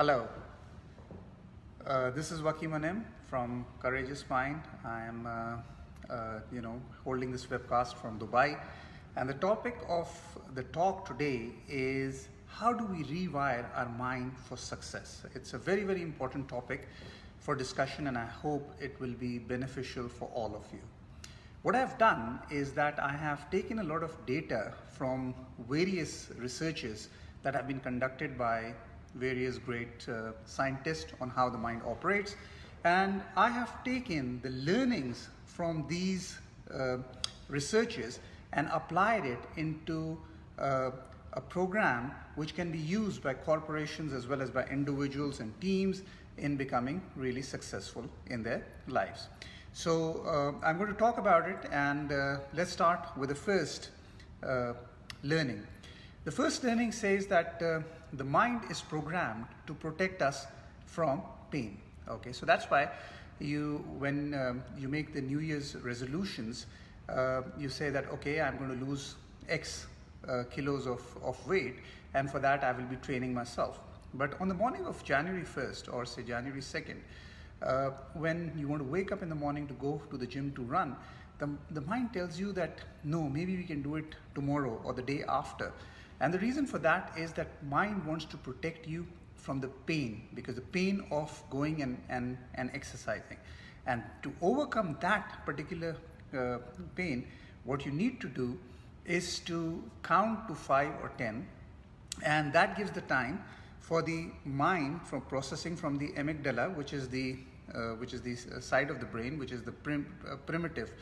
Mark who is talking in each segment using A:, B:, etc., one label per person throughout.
A: Hello. Uh, this is Waqi Munim from Courageous Mind. I am, uh, uh, you know, holding this webcast from Dubai, and the topic of the talk today is how do we rewire our mind for success? It's a very, very important topic for discussion, and I hope it will be beneficial for all of you. What I've done is that I have taken a lot of data from various researches that have been conducted by various great uh, scientists on how the mind operates. And I have taken the learnings from these uh, researches and applied it into uh, a program which can be used by corporations as well as by individuals and teams in becoming really successful in their lives. So uh, I'm going to talk about it and uh, let's start with the first uh, learning. The first learning says that the mind is programmed to protect us from pain. Okay, so that's why you, when um, you make the New Year's resolutions, uh, you say that, okay, I'm going to lose X uh, kilos of, of weight, and for that I will be training myself. But on the morning of January 1st or say January 2nd, uh, when you want to wake up in the morning to go to the gym to run, the, the mind tells you that no, maybe we can do it tomorrow or the day after. And the reason for that is that mind wants to protect you from the pain because the pain of going and, and, and exercising. And to overcome that particular uh, pain, what you need to do is to count to five or 10 and that gives the time for the mind from processing from the amygdala, which is the uh, which is the uh, side of the brain, which is the prim, uh, primitive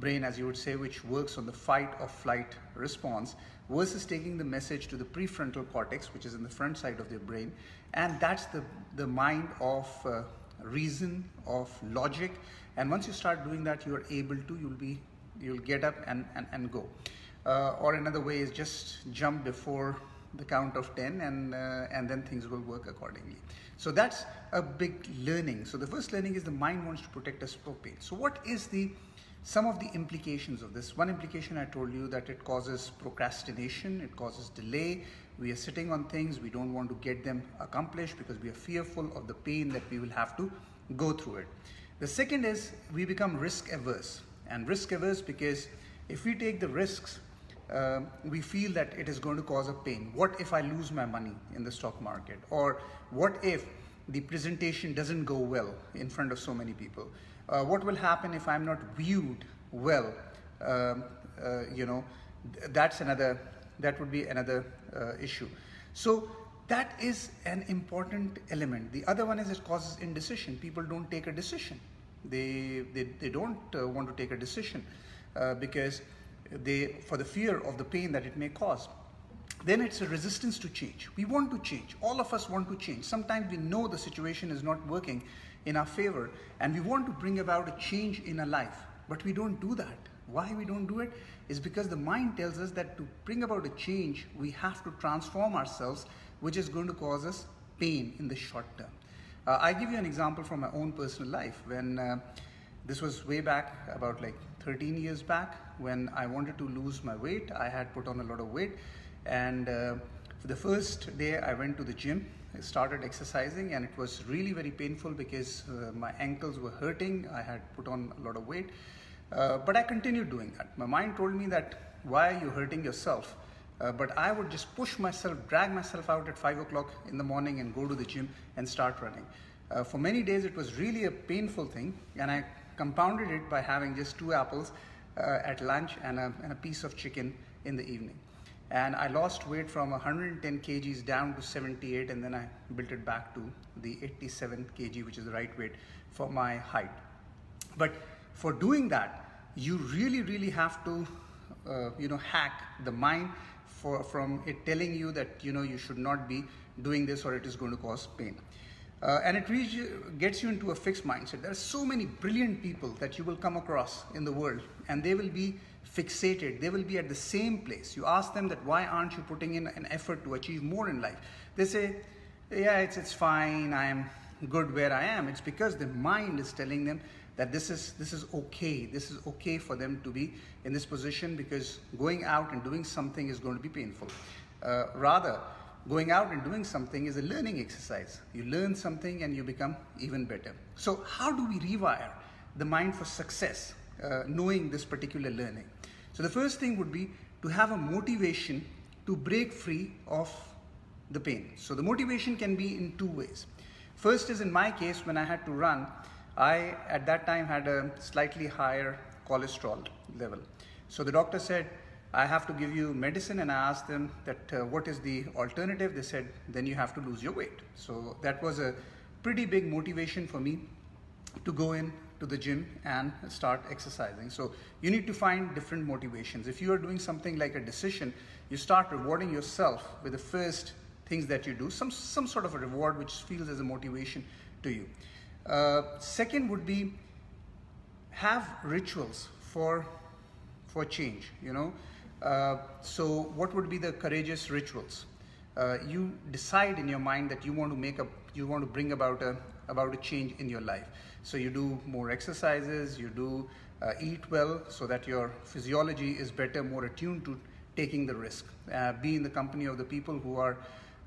A: brain, as you would say, which works on the fight or flight response, versus taking the message to the prefrontal cortex, which is in the front side of the brain, and that's the the mind of uh, reason, of logic, and once you start doing that, you are able to, you'll be, you'll get up and and, and go. Uh, or another way is just jump before the count of 10 and, uh, and then things will work accordingly. So that's a big learning. So the first learning is the mind wants to protect us from pain. So what is the some of the implications of this? One implication I told you that it causes procrastination, it causes delay. We are sitting on things, we don't want to get them accomplished because we are fearful of the pain that we will have to go through it. The second is we become risk averse and risk averse because if we take the risks uh, we feel that it is going to cause a pain. What if I lose my money in the stock market? Or what if the presentation doesn't go well in front of so many people? Uh, what will happen if I'm not viewed well? Um, uh, you know, that's another, that would be another uh, issue. So that is an important element. The other one is it causes indecision. People don't take a decision. They, they, they don't uh, want to take a decision uh, because they, for the fear of the pain that it may cause. Then it's a resistance to change. We want to change. All of us want to change. Sometimes we know the situation is not working in our favor and we want to bring about a change in our life, but we don't do that. Why we don't do it is because the mind tells us that to bring about a change, we have to transform ourselves, which is going to cause us pain in the short term. Uh, I give you an example from my own personal life. When uh, this was way back about like 13 years back when I wanted to lose my weight. I had put on a lot of weight and uh, for the first day I went to the gym. I started exercising and it was really very painful because uh, my ankles were hurting. I had put on a lot of weight. Uh, but I continued doing that. My mind told me that why are you hurting yourself? Uh, but I would just push myself, drag myself out at 5 o'clock in the morning and go to the gym and start running. Uh, for many days it was really a painful thing and I compounded it by having just two apples uh, at lunch and a, and a piece of chicken in the evening. And I lost weight from 110 kgs down to 78 and then I built it back to the 87 kg, which is the right weight for my height. But for doing that, you really, really have to, uh, you know, hack the mind for, from it telling you that, you know, you should not be doing this or it is going to cause pain. Uh, and it really gets you into a fixed mindset. There are so many brilliant people that you will come across in the world, and they will be fixated. They will be at the same place. You ask them that why aren't you putting in an effort to achieve more in life? They say, yeah, it's, it's fine. I'm good where I am. It's because the mind is telling them that this is, this is okay. This is okay for them to be in this position because going out and doing something is going to be painful. Uh, rather, going out and doing something is a learning exercise. You learn something and you become even better. So how do we rewire the mind for success, uh, knowing this particular learning? So the first thing would be to have a motivation to break free of the pain. So the motivation can be in two ways. First is in my case, when I had to run, I at that time had a slightly higher cholesterol level. So the doctor said, I have to give you medicine and I asked them that uh, what is the alternative? They said, then you have to lose your weight. So that was a pretty big motivation for me to go in to the gym and start exercising. So you need to find different motivations. If you are doing something like a decision, you start rewarding yourself with the first things that you do, some, some sort of a reward which feels as a motivation to you. Uh, second would be have rituals for for change you know uh, so what would be the courageous rituals uh, you decide in your mind that you want to make a you want to bring about a about a change in your life so you do more exercises you do uh, eat well so that your physiology is better more attuned to taking the risk uh, be in the company of the people who are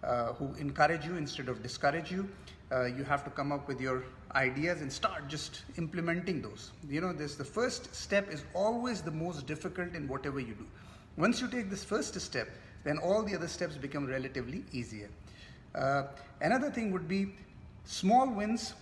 A: uh, who encourage you instead of discourage you uh, you have to come up with your ideas and start just implementing those. You know, this the first step is always the most difficult in whatever you do. Once you take this first step, then all the other steps become relatively easier. Uh, another thing would be small wins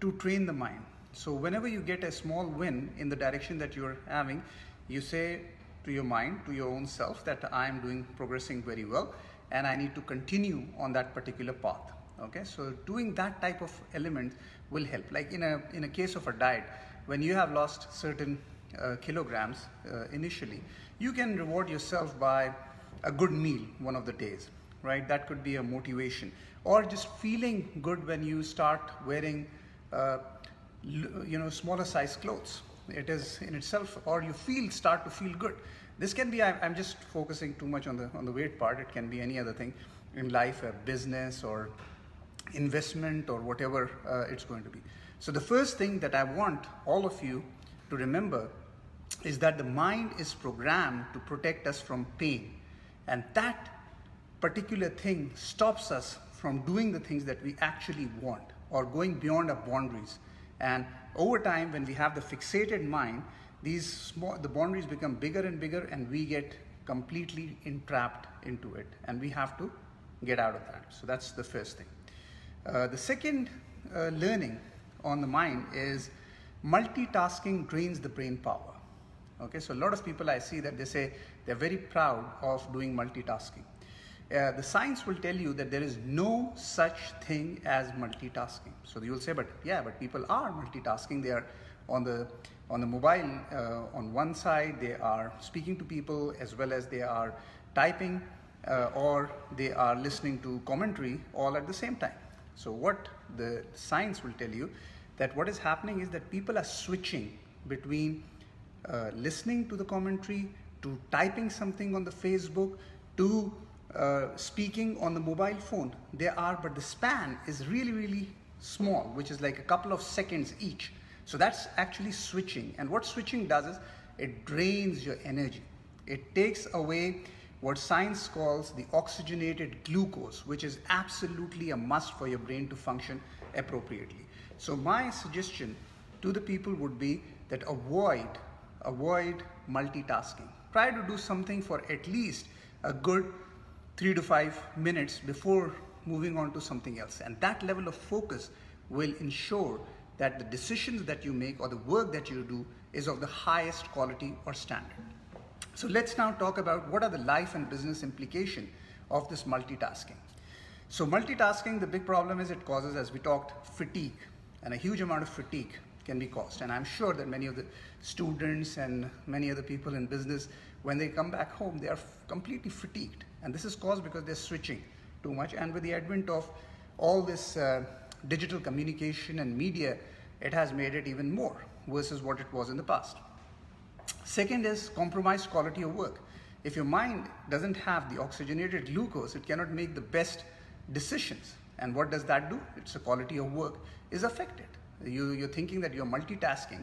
A: to train the mind. So whenever you get a small win in the direction that you're having, you say to your mind, to your own self that I am doing progressing very well and I need to continue on that particular path okay? So doing that type of element will help. Like in a in a case of a diet when you have lost certain uh, kilograms uh, initially you can reward yourself by a good meal one of the days right? That could be a motivation. Or just feeling good when you start wearing uh, you know smaller size clothes. It is in itself or you feel start to feel good. This can be i'm just focusing too much on the on the weight part. It can be any other thing in life a business or investment or whatever uh, it's going to be. So the first thing that I want all of you to remember is that the mind is programmed to protect us from pain. And that particular thing stops us from doing the things that we actually want or going beyond our boundaries. And over time, when we have the fixated mind, these small, the boundaries become bigger and bigger and we get completely entrapped into it. And we have to get out of that. So that's the first thing. Uh, the second uh, learning on the mind is multitasking drains the brain power. Okay, so a lot of people I see that they say they're very proud of doing multitasking. Uh, the science will tell you that there is no such thing as multitasking. So you will say, but yeah, but people are multitasking. They are on the on the mobile uh, on one side, they are speaking to people as well as they are typing uh, or they are listening to commentary all at the same time. So what the science will tell you that what is happening is that people are switching between uh, listening to the commentary to typing something on the Facebook to uh, speaking on the mobile phone. They are, but the span is really, really small, which is like a couple of seconds each. So that's actually switching. And what switching does is it drains your energy. It takes away what science calls the oxygenated glucose, which is absolutely a must for your brain to function appropriately. So my suggestion to the people would be that avoid, avoid multitasking. Try to do something for at least a good three to five minutes before moving on to something else. And that level of focus will ensure that the decisions that you make or the work that you do is of the highest quality or standard. So let's now talk about what are the life and business implication of this multitasking. So multitasking, the big problem is it causes, as we talked, fatigue, and a huge amount of fatigue can be caused. And I'm sure that many of the students and many other people in business, when they come back home, they are completely fatigued. And this is caused because they're switching too much. And with the advent of all this uh, digital communication and media, it has made it even more versus what it was in the past. Second is compromised quality of work. If your mind doesn't have the oxygenated glucose, it cannot make the best decisions. And what does that do? It's the quality of work is affected. You, you're thinking that you're multitasking.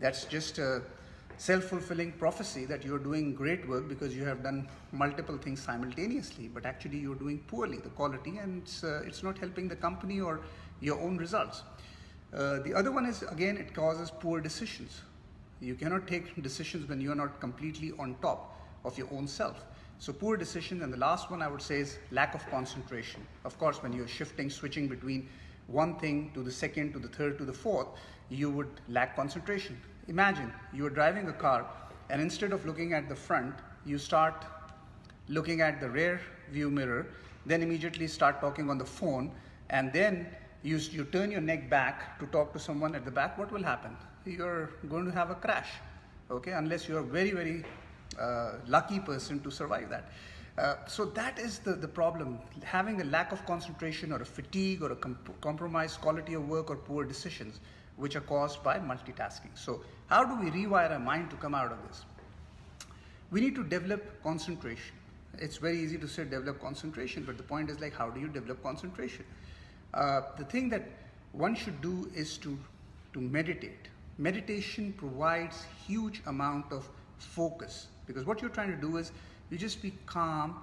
A: That's just a, self-fulfilling prophecy that you're doing great work because you have done multiple things simultaneously, but actually you're doing poorly the quality and it's, uh, it's not helping the company or your own results. Uh, the other one is again it causes poor decisions. You cannot take decisions when you are not completely on top of your own self. So poor decisions and the last one I would say is lack of concentration. Of course when you're shifting, switching between one thing to the second, to the third, to the fourth, you would lack concentration. Imagine you are driving a car and instead of looking at the front, you start looking at the rear view mirror, then immediately start talking on the phone, and then you, you turn your neck back to talk to someone at the back, what will happen? You're going to have a crash, okay, unless you're a very, very uh, lucky person to survive that. Uh, so that is the, the problem, having a lack of concentration or a fatigue or a comp compromised quality of work or poor decisions which are caused by multitasking. So how do we rewire our mind to come out of this? We need to develop concentration. It's very easy to say develop concentration, but the point is like, how do you develop concentration? Uh, the thing that one should do is to, to meditate. Meditation provides huge amount of focus because what you're trying to do is you just be calm,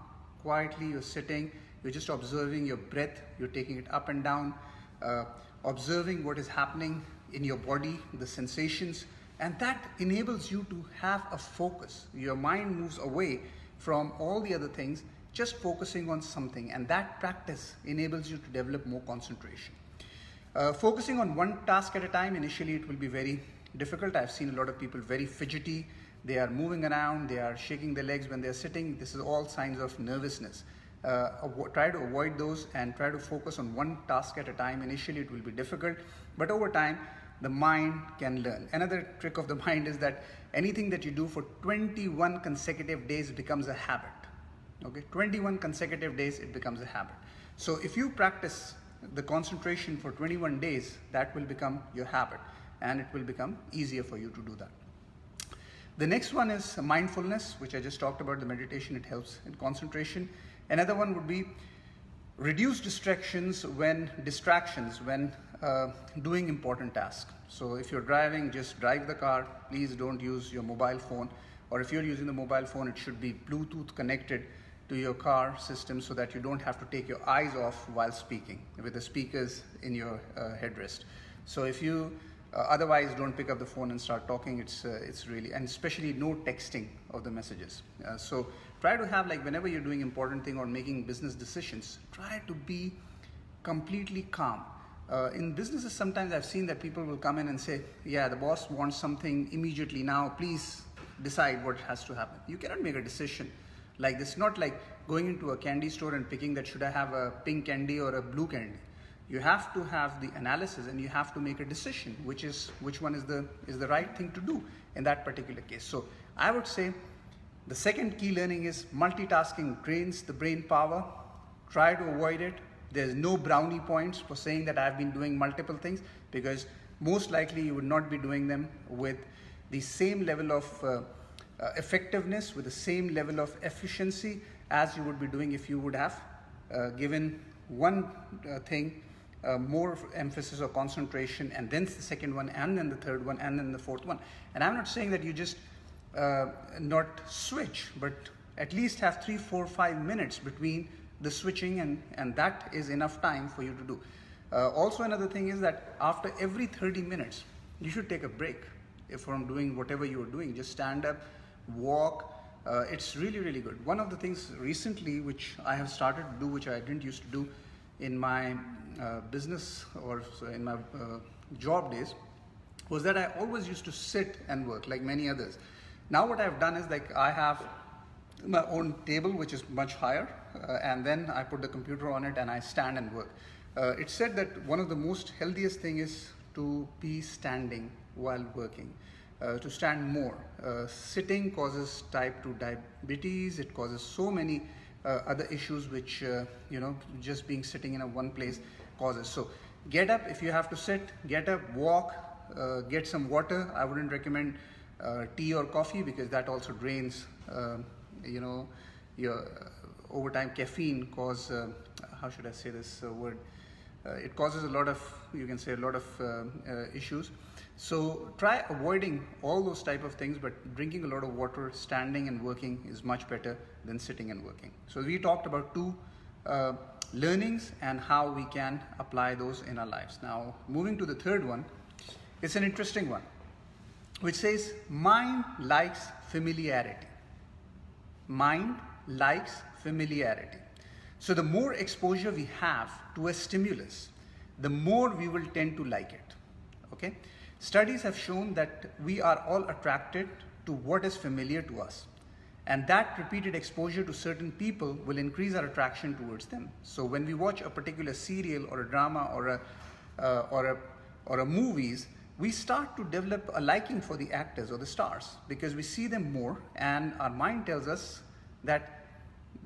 A: quietly, you're sitting, you're just observing your breath, you're taking it up and down, uh, observing what is happening in your body, the sensations, and that enables you to have a focus. Your mind moves away from all the other things, just focusing on something, and that practice enables you to develop more concentration. Uh, focusing on one task at a time, initially it will be very difficult. I've seen a lot of people very fidgety, they are moving around, they are shaking their legs when they're sitting. This is all signs of nervousness. Uh, try to avoid those and try to focus on one task at a time. Initially it will be difficult, but over time the mind can learn. Another trick of the mind is that anything that you do for 21 consecutive days becomes a habit. Okay, 21 consecutive days it becomes a habit. So if you practice the concentration for 21 days, that will become your habit and it will become easier for you to do that. The next one is mindfulness, which I just talked about, the meditation, it helps in concentration. Another one would be reduce distractions when distractions when uh, doing important tasks. So if you're driving, just drive the car. Please don't use your mobile phone. Or if you're using the mobile phone, it should be Bluetooth connected to your car system so that you don't have to take your eyes off while speaking with the speakers in your uh, headrest. So if you uh, otherwise don't pick up the phone and start talking, it's, uh, it's really, and especially no texting of the messages. Uh, so try to have like whenever you're doing important thing or making business decisions, try to be completely calm. Uh, in businesses, sometimes I've seen that people will come in and say, yeah, the boss wants something immediately now, please decide what has to happen. You cannot make a decision like this. Not like going into a candy store and picking that should I have a pink candy or a blue candy. You have to have the analysis and you have to make a decision, which is which one is the is the right thing to do in that particular case. So I would say the second key learning is multitasking drains the brain power. Try to avoid it there's no brownie points for saying that I've been doing multiple things because most likely you would not be doing them with the same level of uh, uh, effectiveness, with the same level of efficiency as you would be doing if you would have uh, given one uh, thing uh, more emphasis or concentration and then the second one and then the third one and then the fourth one. And I'm not saying that you just not switch, but at least have three, four, five minutes between the switching and, and that is enough time for you to do. Uh, also another thing is that after every 30 minutes, you should take a break from doing whatever you are doing. Just stand up, walk. Uh, it's really, really good. One of the things recently which I have started to do, which I didn't used to do in my uh, business or in my uh, job days, was that I always used to sit and work like many others. Now what I've done is like I have my own table which is much higher uh, and then I put the computer on it and I stand and work. Uh, it's said that one of the most healthiest thing is to be standing while working. Uh, to stand more. Uh, sitting causes type 2 diabetes, it causes so many uh, other issues which, uh, you know, just being sitting in a one place causes. So get up if you have to sit, get up, walk, get some water. I wouldn't recommend tea or coffee because that also drains, you know, your over time caffeine cause, uh, how should I say this uh, word, uh, it causes a lot of, you can say, a lot of uh, uh, issues. So try avoiding all those type of things, but drinking a lot of water, standing and working is much better than sitting and working. So we talked about two uh, learnings and how we can apply those in our lives. Now, moving to the third one, it's an interesting one, which says mind likes familiarity. Mind likes familiarity. So the more exposure we have to a stimulus, the more we will tend to like it. Okay? Studies have shown that we are all attracted to what is familiar to us. And that repeated exposure to certain people will increase our attraction towards them. So when we watch a particular serial or a drama or a, uh, or a, or a movies, we start to develop a liking for the actors or the stars because we see them more and our mind tells us that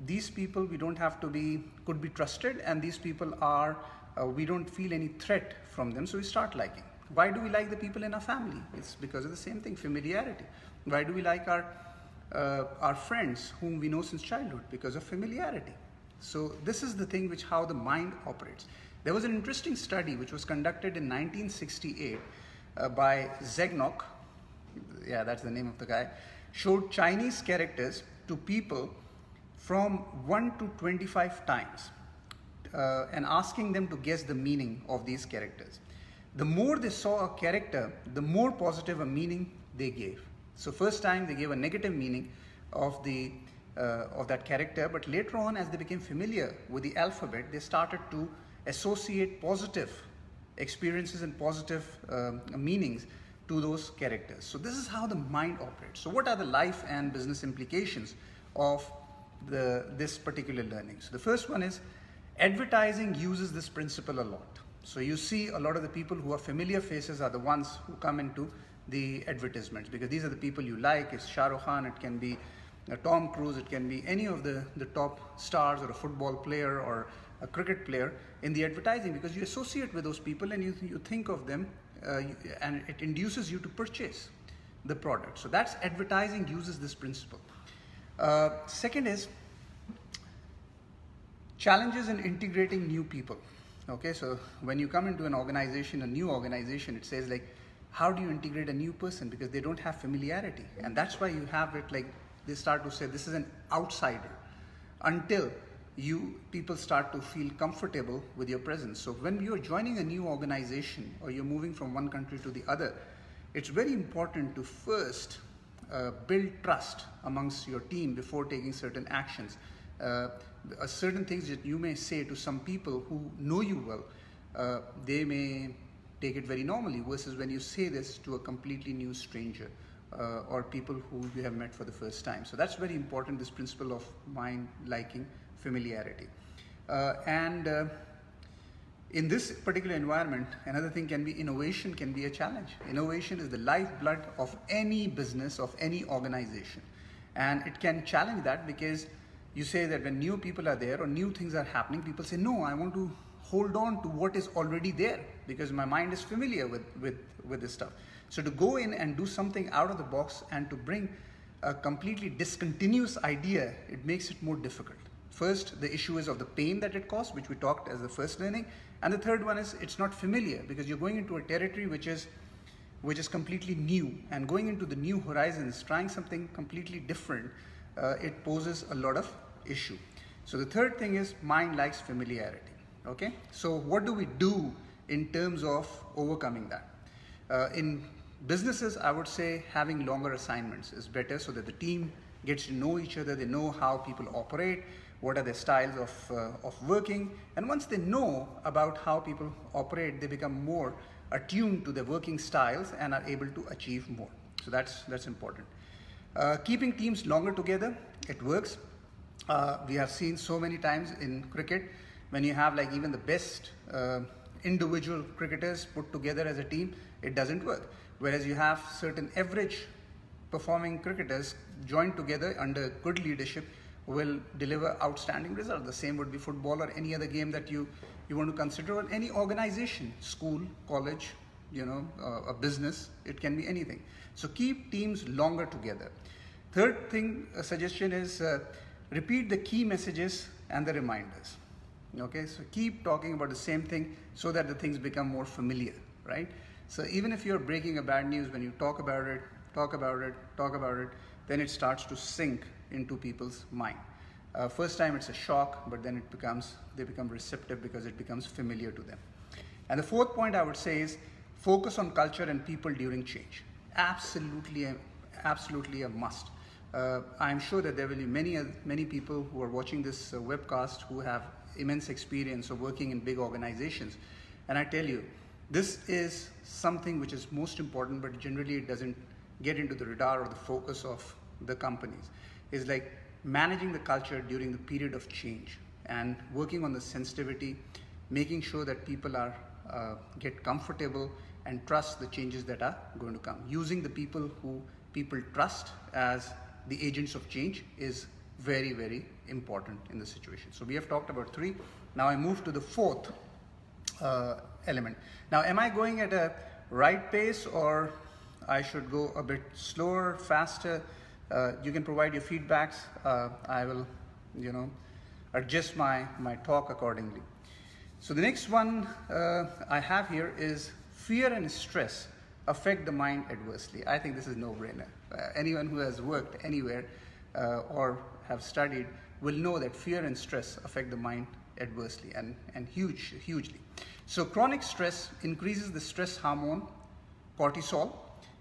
A: these people we don't have to be, could be trusted and these people are, uh, we don't feel any threat from them so we start liking. Why do we like the people in our family? It's because of the same thing, familiarity. Why do we like our uh, our friends whom we know since childhood because of familiarity. So this is the thing which how the mind operates. There was an interesting study which was conducted in 1968 uh, by Zegnock, yeah that's the name of the guy, showed Chinese characters to people from 1 to 25 times uh, and asking them to guess the meaning of these characters. The more they saw a character, the more positive a meaning they gave. So first time they gave a negative meaning of the uh, of that character, but later on as they became familiar with the alphabet, they started to associate positive experiences and positive uh, meanings to those characters. So this is how the mind operates. So what are the life and business implications of the, this particular learning? So the first one is advertising uses this principle a lot. So you see a lot of the people who are familiar faces are the ones who come into the advertisements because these are the people you like. It's Shah Rukh Khan, it can be uh, Tom Cruise, it can be any of the, the top stars or a football player or a cricket player in the advertising because you associate with those people and you, you think of them uh, and it induces you to purchase the product. So that's advertising uses this principle. Uh, second is challenges in integrating new people. Okay, so when you come into an organization, a new organization, it says like, how do you integrate a new person because they don't have familiarity and that's why you have it like they start to say this is an outsider until you people start to feel comfortable with your presence so when you're joining a new organization or you're moving from one country to the other it's very important to first uh, build trust amongst your team before taking certain actions uh, certain things that you may say to some people who know you well uh, they may take it very normally versus when you say this to a completely new stranger uh, or people who you have met for the first time. So that's very important, this principle of mind liking familiarity. Uh, and uh, in this particular environment, another thing can be innovation can be a challenge. Innovation is the lifeblood of any business, of any organization. And it can challenge that because you say that when new people are there or new things are happening, people say, no, I want to hold on to what is already there because my mind is familiar with, with, with this stuff. So to go in and do something out of the box and to bring a completely discontinuous idea, it makes it more difficult. First, the issue is of the pain that it costs, which we talked as the first learning. And the third one is it's not familiar because you're going into a territory which is which is completely new and going into the new horizons, trying something completely different, uh, it poses a lot of issue. So the third thing is mind likes familiarity okay so what do we do in terms of overcoming that uh, in businesses i would say having longer assignments is better so that the team gets to know each other they know how people operate what are their styles of, uh, of working. And once they know about how people operate they become more attuned to their working styles and are able to achieve more. So that's that's important. Uh, keeping teams longer together it works. Uh, we have seen so many times in cricket when you have like even the best uh, individual cricketers put together as a team, it doesn't work. Whereas you have certain average performing cricketers joined together under good leadership will deliver outstanding results. The same would be football or any other game that you, you want to consider or any organization, school, college, you know, uh, a business, it can be anything. So keep teams longer together. Third thing, a suggestion is uh, repeat the key messages and the reminders Okay, so keep talking about the same thing so that the things become more familiar, right? So even if you're breaking a bad news, when you talk about it, talk about it, talk about it, then it starts to sink into people's mind. Uh, first time it's a shock, but then it becomes, they become receptive because it becomes familiar to them. And the fourth point I would say is focus on culture and people during change. Absolutely, a, absolutely a must. Uh, I'm sure that there will be many, many people who are watching this uh, webcast who have immense experience of working in big organizations. And I tell you, this is something which is most important, but generally it doesn't get into the radar or the focus of the companies. Is like managing the culture during the period of change and working on the sensitivity, making sure that people are uh, get comfortable and trust the changes that are going to come. Using the people who people trust as the agents of change is very, very important in the situation. So we have talked about three. Now I move to the fourth uh, element. Now, am I going at a right pace or I should go a bit slower, faster? Uh, you can provide your feedbacks. Uh, I will, you know, adjust my, my talk accordingly. So the next one uh, I have here is fear and stress affect the mind adversely. I think this is no-brainer. Anyone who has worked anywhere or have studied will know that fear and stress affect the mind adversely and, and huge, hugely. So chronic stress increases the stress hormone cortisol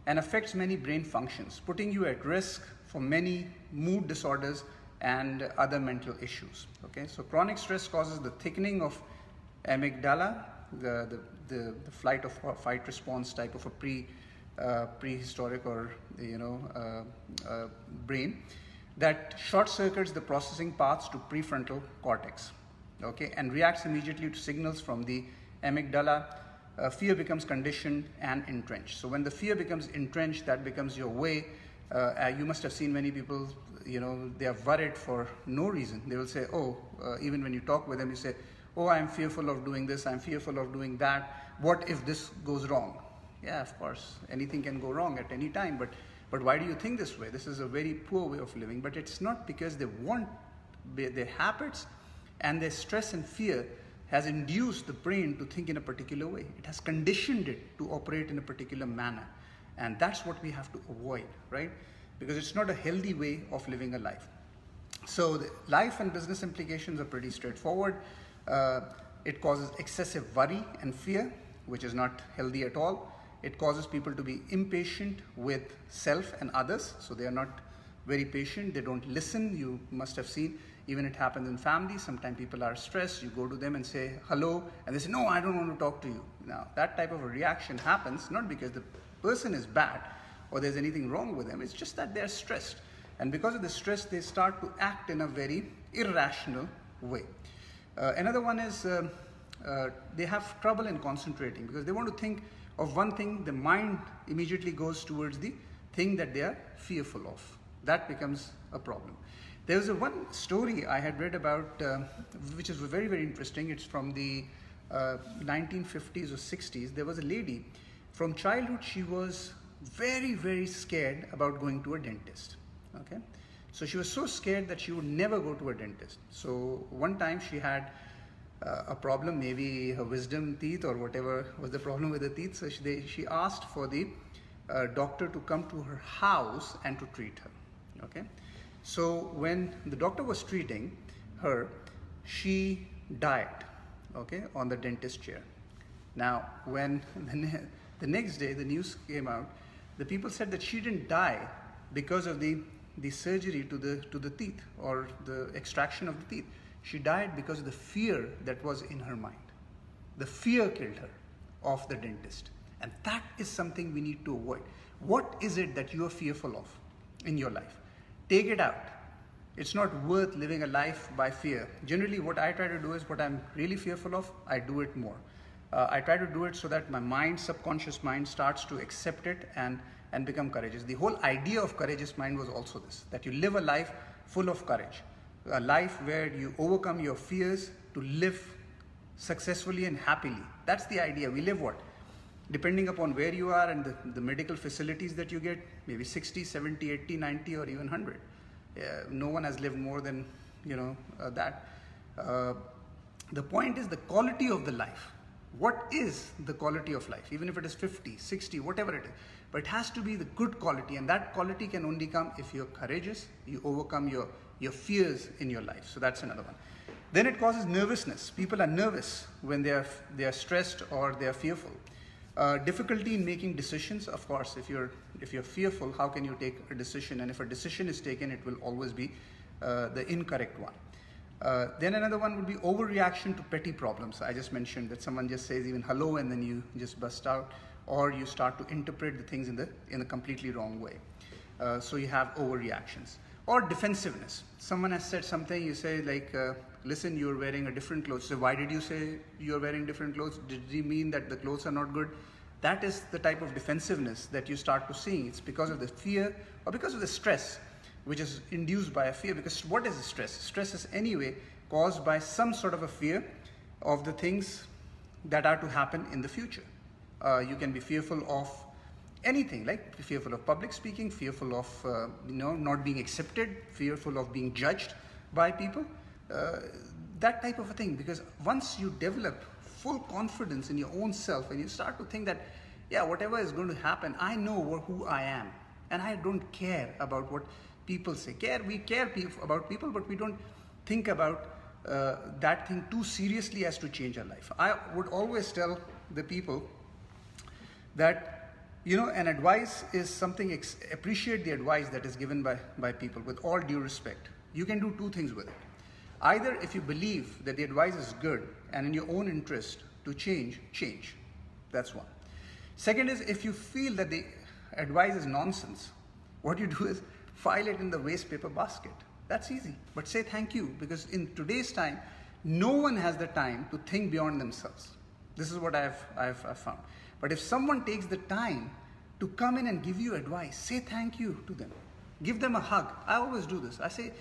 A: and affects many brain functions, putting you at risk for many mood disorders and other mental issues. Okay, so chronic stress causes the thickening of amygdala, the, the, the, the flight of fight response type of a pre, uh, prehistoric or you know uh, uh, brain that short circuits the processing paths to prefrontal cortex okay and reacts immediately to signals from the amygdala, uh, fear becomes conditioned and entrenched. So when the fear becomes entrenched, that becomes your way. Uh, uh, you must have seen many people, you know, they are worried for no reason. They will say, oh, uh, even when you talk with them, you say, oh, I'm fearful of doing this, I'm fearful of doing that. What if this goes wrong? Yeah, of course, anything can go wrong at any time, but, but why do you think this way? This is a very poor way of living, but it's not because they want their habits and their stress and fear has induced the brain to think in a particular way. It has conditioned it to operate in a particular manner. And that's what we have to avoid, right? Because it's not a healthy way of living a life. So the life and business implications are pretty straightforward. Uh, it causes excessive worry and fear, which is not healthy at all. It causes people to be impatient with self and others. So they are not very patient. They don't listen. You must have seen even it happens in families. Sometimes people are stressed. You go to them and say hello, and they say, no, I don't want to talk to you. Now, that type of a reaction happens not because the person is bad or there's anything wrong with them. It's just that they're stressed. And because of the stress, they start to act in a very irrational way. Uh, another one is uh, uh, they have trouble in concentrating because they want to think of one thing, the mind immediately goes towards the thing that they are fearful of. That becomes a problem. There was a one story I had read about, uh, which is very, very interesting. It's from the uh, 1950s or 60s. There was a lady, from childhood, she was very, very scared about going to a dentist. Okay? So she was so scared that she would never go to a dentist. So one time she had uh, a problem, maybe her wisdom teeth or whatever was the problem with the teeth. So she, they, she asked for the uh, doctor to come to her house and to treat her. Okay? So when the doctor was treating her, she died, okay, on the dentist chair. Now, when the, the next day the news came out, the people said that she didn't die because of the, the surgery to the, to the teeth or the extraction of the teeth. She died because of the fear that was in her mind. The fear killed her of the dentist. And that is something we need to avoid. What is it that you are fearful of in your life? take it out. It's not worth living a life by fear. Generally, what I try to do is what I'm really fearful of, I do it more. Uh, I try to do it so that my mind, subconscious mind, starts to accept it and, and become courageous. The whole idea of courageous mind was also this that you live a life full of courage, a life where you overcome your fears to live successfully and happily. That's the idea. We live what? depending upon where you are and the, the, medical facilities that you get, maybe 60, 70, 80, 90, or even 100. no one has lived more than, you know, uh, that. Uh, the point is the quality of the life. What is the quality of life? Even if it is 50, 60, whatever it is. But it has to be the good quality, and that quality can only come if you're courageous, you overcome your, your fears in your life. So that's another one. Then it causes nervousness. People are nervous when they are, they are stressed or they are fearful. Uh, difficulty in making decisions, of course, if you're, if you're fearful, how can you take a decision? And if a decision is taken, it will always be uh, the incorrect one. Uh, then another one would be overreaction to petty problems. I just mentioned that someone just says even hello and then you just bust out or you start to interpret the things in, the, in a completely wrong way. Uh, so you have overreactions. Or defensiveness. Someone has said something, you say like, uh, listen, you're wearing a different clothes. So why did you say you're wearing different clothes? Did he mean that the clothes are not good? That is the type of defensiveness that you start to see. It's because of the fear or because of the stress which is induced by a fear. Because what is stress? Stress is anyway caused by some sort of a fear of the things that are to happen in the future. Uh, you can be fearful of anything, like fearful of public speaking, fearful of uh, you know not being accepted, fearful of being judged by people. Uh, that type of a thing. Because once you develop full confidence in your own self and you start to think that, yeah, whatever is going to happen, I know who I am, and I don't care about what people say. Care, we care about people, but we don't think about uh, that thing too seriously as to change our life. I would always tell the people that, you know, an advice is something, appreciate the advice that is given by, by people with all due respect. You can do two things with it. Either if you believe that the advice is good and in your own interest to change, change. That's one. Second is if you feel that the advice is nonsense, what you do is file it in the waste paper basket. That's easy. But say thank you because in today's time, no one has the time to think beyond themselves. This is what I've, I've, I've, found. But if someone takes the time to come in and give you advice, say thank you to them. Give them a hug. I always do this. I say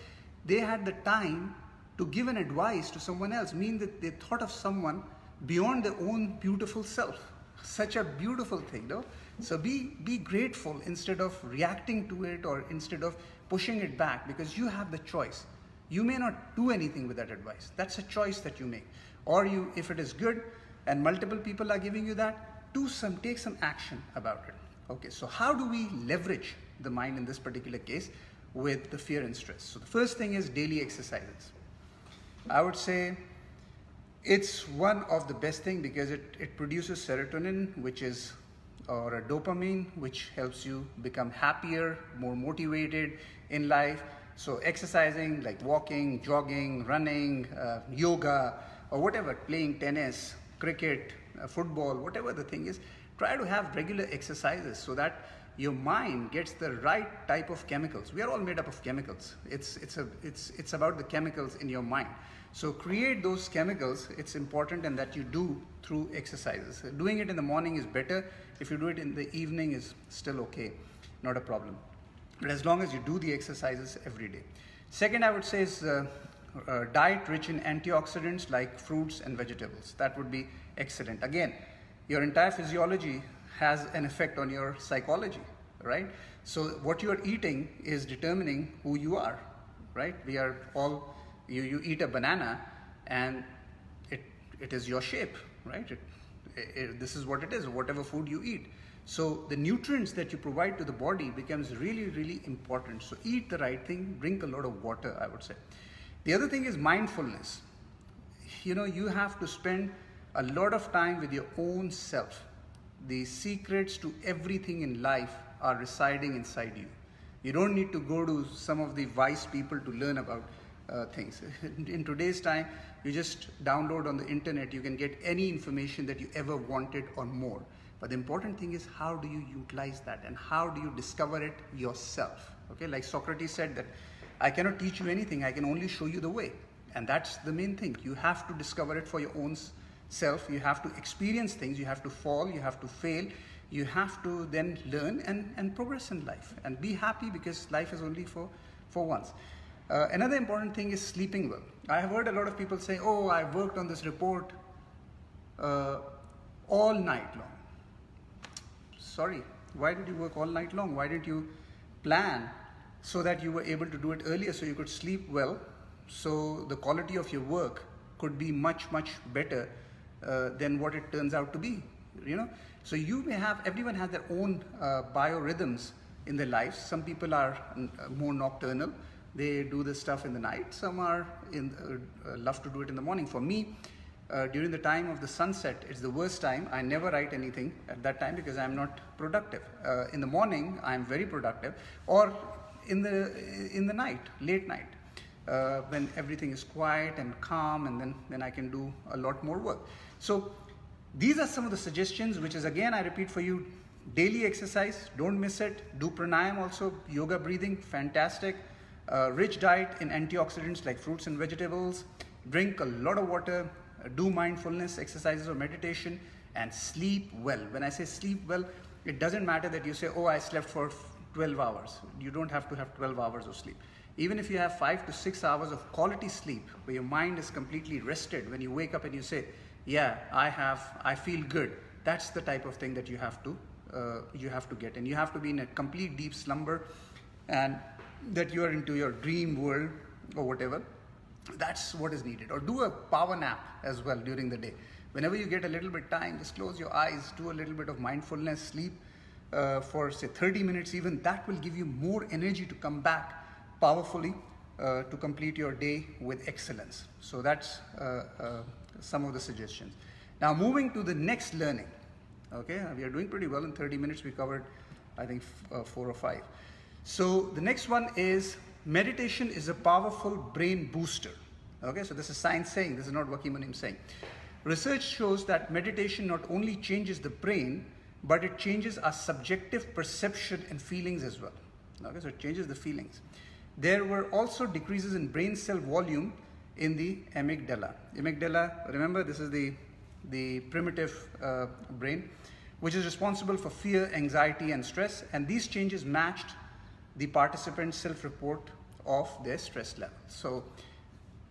A: they had the time to give an advice to someone else, mean that they thought of someone beyond their own beautiful self. Such a beautiful thing, though. So be, be grateful instead of reacting to it or instead of pushing it back because you have the choice. You may not do anything with that advice. That's a choice that you make. Or you, if it is good and multiple people are giving you that, do some, take some action about it. Okay, so how do we leverage the mind in this particular case with the fear and stress? So the first thing is daily exercises. I would say it's one of the best thing because it, it produces serotonin, which is or a dopamine which helps you become happier, more motivated in life. So exercising like walking, jogging, running, uh, yoga or whatever, playing tennis, cricket, uh, football, whatever the thing is, try to have regular exercises so that your mind gets the right type of chemicals. We are all made up of chemicals. It's, it's, a, it's, it's about the chemicals in your mind. So create those chemicals. It's important and that you do through exercises. Doing it in the morning is better. If you do it in the evening is still okay, not a problem. But as long as you do the exercises every day. Second, I would say is uh, uh, diet rich in antioxidants like fruits and vegetables. That would be excellent. Again, your entire physiology has an effect on your psychology, right? So what you're eating is determining who you are, right? We are all, you, you eat a banana and it, it is your shape, right? It, it, this is what it is, whatever food you eat. So the nutrients that you provide to the body becomes really, really important. So eat the right thing, drink a lot of water, I would say. The other thing is mindfulness. You know, you have to spend a lot of time with your own self. The secrets to everything in life are residing inside you. You don't need to go to some of the wise people to learn about uh, things. In today's time, you just download on the internet, you can get any information that you ever wanted or more. But the important thing is how do you utilize that and how do you discover it yourself? Okay, like Socrates said that I cannot teach you anything, I can only show you the way. And that's the main thing. You have to discover it for your own self. You have to experience things, you have to fall, you have to fail, you have to then learn and, and progress in life and be happy because life is only for, for once. Uh, another important thing is sleeping well. I have heard a lot of people say, oh, I worked on this report uh, all night long. Sorry, why did you work all night long? Why didn't you plan so that you were able to do it earlier so you could sleep well, so the quality of your work could be much, much better uh, than what it turns out to be, you know. So you may have, everyone has their own uh, biorhythms in their lives. Some people are uh, more nocturnal. They do this stuff in the night. Some are in, uh, uh, love to do it in the morning. For me, uh, during the time of the sunset, it's the worst time. I never write anything at that time because I'm not productive. Uh, in the morning, I'm very productive, or in the in the night, late night, uh, when everything is quiet and calm, and then then I can do a lot more work. So these are some of the suggestions, which is again I repeat for you: daily exercise, don't miss it. Do pranayam also, yoga breathing, fantastic. Rich diet in antioxidants like fruits and vegetables. Drink a lot of water do mindfulness exercises or meditation and sleep well. When I say sleep well, it doesn't matter that you say, oh, I slept for 12 hours. You don't have to have 12 hours of sleep. Even if you have five to six hours of quality sleep, where your mind is completely rested, when you wake up and you say, yeah, I have, I feel good, that's the type of thing that you have to, uh, you have to get. And you have to be in a complete deep slumber and that you are into your dream world or whatever that's what is needed. Or do a power nap as well during the day. Whenever you get a little bit time, just close your eyes, do a little bit of mindfulness, sleep uh, for say 30 minutes even. That will give you more energy to come back powerfully uh, to complete your day with excellence. So that's uh, uh some of the suggestions. Now moving to the next learning. Okay, we are doing pretty well in 30 minutes. We covered, I think, uh, four or five. So the next one is meditation is a powerful brain booster. Okay, so this is science saying, this is not Waqi Munim saying. Research shows that meditation not only changes the brain, but it changes our subjective perception and feelings as well. Okay, so it changes the feelings. There were also decreases in brain cell volume in the amygdala. Amygdala, remember, this is the, the primitive uh, brain, which is responsible for fear, anxiety, and stress. And these changes matched the participant's self-report of their stress level. So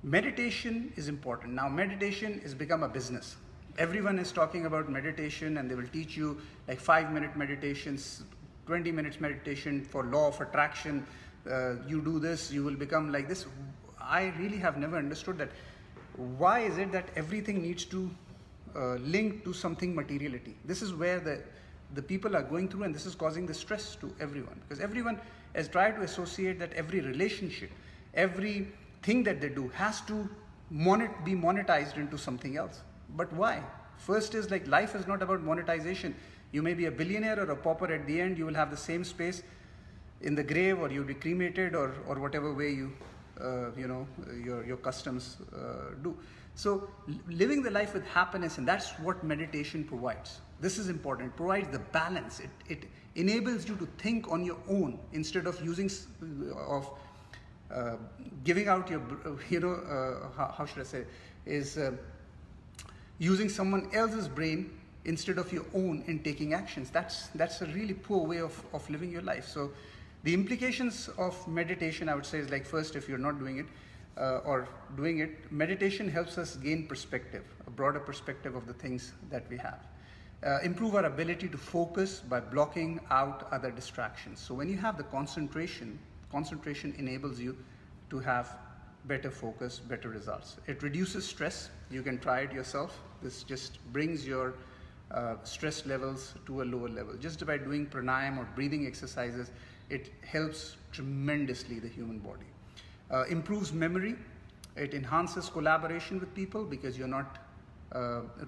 A: meditation is important. Now meditation has become a business. Everyone is talking about meditation and they will teach you like five minute meditations, 20 minutes meditation for law of attraction. Uh, you do this, you will become like this. I really have never understood that. Why is it that everything needs to uh, link to something materiality? This is where the, the people are going through and this is causing the stress to everyone because everyone has tried to associate that every relationship, every thing that they do has to monet be monetized into something else. But why? First is like life is not about monetization. You may be a billionaire or a pauper at the end, you will have the same space in the grave or you'll be cremated or, or whatever way you, uh, you know, your, your customs uh, do. So living the life with happiness and that's what meditation provides. This is important. It provides the balance. It, it enables you to think on your own instead of using of uh, giving out your you know uh, how, how, should I say is uh, using someone else's brain instead of your own in taking actions. That's that's a really poor way of, of living your life. So the implications of meditation, I would say, is like first, if you're not doing it uh, or doing it, meditation helps us gain perspective, a broader perspective of the things that we have uh, improve our ability to focus by blocking out other distractions. So when you have the concentration, concentration enables you to have better focus, better results. It reduces stress. You can try it yourself. This just brings your uh, stress levels to a lower level. Just by doing pranayam or breathing exercises, it helps tremendously the human body. Uh, improves memory. It enhances collaboration with people because you're not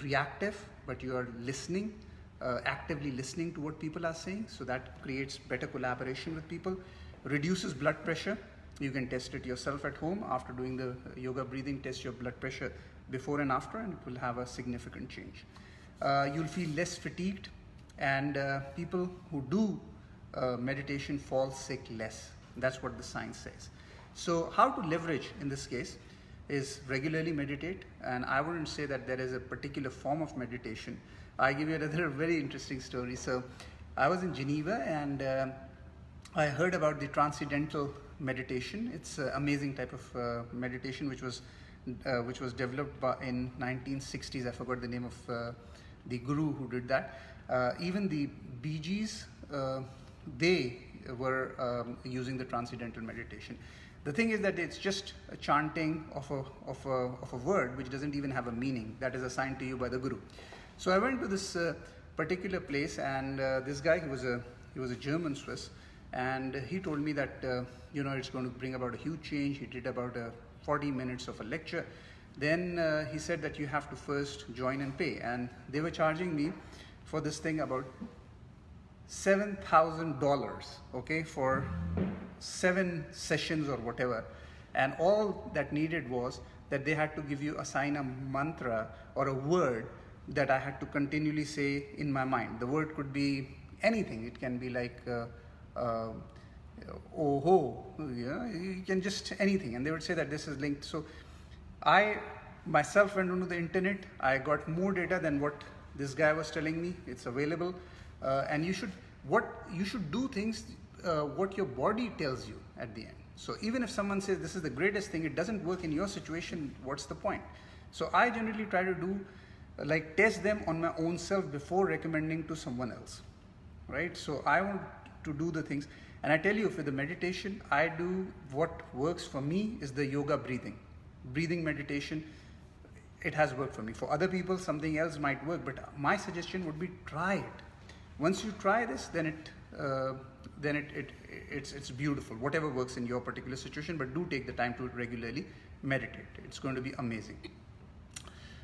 A: reactive, but you are listening, uh, actively listening to what people are saying. So that creates better collaboration with people. Reduces blood pressure. You can test it yourself at home after doing the yoga breathing. Test your blood pressure before and after, and it will have a significant change. Uh, you'll feel less fatigued, and uh, people who do uh, meditation fall sick less. That's what the science says. So, how to leverage in this case? Is regularly meditate and I wouldn't say that there is a particular form of meditation. I give you another very interesting story. So I was in Geneva and uh, I heard about the transcendental meditation. It's an amazing type of uh, meditation which was uh, which was developed by, in 1960s. I forgot the name of uh, the guru who did that. Uh, even the bgs uh, they were um, using the transcendental meditation. The thing is that it's just a chanting of a, of, a, of a word which doesn't even have a meaning that is assigned to you by the Guru. So I went to this uh, particular place and uh, this guy, he was a, he was a German Swiss and he told me that, uh, you know, it's going to bring about a huge change. He did about uh, 40 minutes of a lecture. Then uh, he said that you have to first join and pay and they were charging me for this thing about $7,000, okay, for seven sessions or whatever. And all that needed was that they had to give you, assign a mantra or a word that I had to continually say in my mind. The word could be anything. It can be like, uh, uh, oh ho, yeah, you can just anything. And they would say that this is linked. So I myself went onto the internet. I got more data than what this guy was telling me. It's available. Uh, and you should, what, you should do things uh, what your body tells you at the end. So even if someone says this is the greatest thing, it doesn't work in your situation, what's the point? So I generally try to do like test them on my own self before recommending to someone else, right? So I want to do the things. And I tell you, for the meditation, I do what works for me is the yoga breathing. Breathing meditation, it has worked for me. For other people, something else might work, but my suggestion would be try it. Once you try this, then it uh, then it, it it's it's beautiful. Whatever works in your particular situation, but do take the time to regularly meditate. It's going to be amazing.